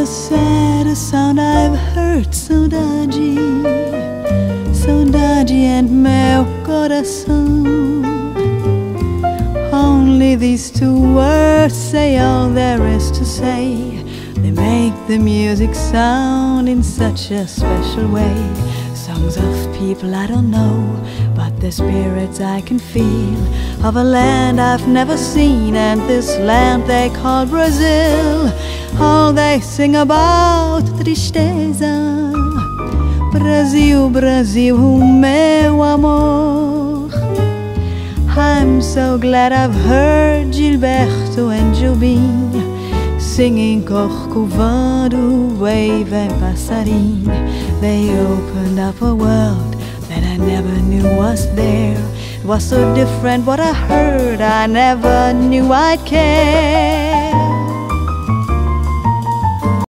the saddest sound I've heard, saudade, saudade and meu coração. Only these two words say all there is to say. They make the music sound in such a special way. Songs of people I don't know, but the spirits I can feel. Of a land I've never seen, and this land they call Brazil. All they sing about tristeza. Brasil, Brasil, meu amor. I'm so glad I've heard Gilberto and Jobim singing Corcovado, waving passarinho. They opened up a world that I never knew was there. It was so different what I heard, I never knew I'd care.